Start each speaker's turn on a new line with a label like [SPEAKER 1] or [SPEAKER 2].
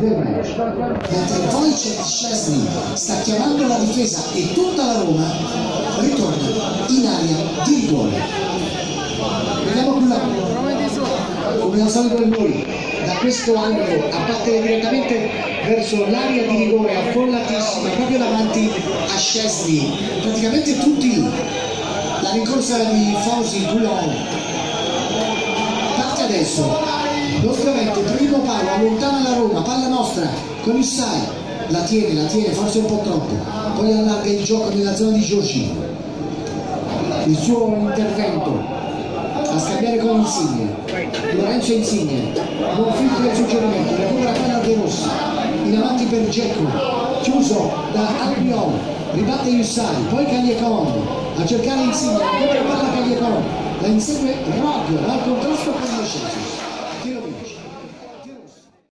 [SPEAKER 1] del match. Mentre Wojciech Szczesny sta chiamando la difesa e tutta la Roma ritorna in area di rigore. Vediamo qui là, come al solito per noi, da questo angolo a battere direttamente verso l'area di rigore affollatissima, proprio davanti a Szczesny, praticamente tutti lì. La rincorsa di Fausi Goulon parte adesso lo scavette, primo palo, allontana Roma, palla nostra, con il Sai, la tiene, la tiene, forse un po' troppo, poi allarga il gioco nella zona di Giorgi, il suo intervento a scambiare con Insigne, Lorenzo Insigne, buon filtro del suggerimento, recupera palla De Rossi, in avanti per Gecco, chiuso da Albiol, ribatte Yussai, poi Cagliacon, a cercare Insigne, recupera palla Cagliacon, la insegue Rog, al contrasto con Mescesi.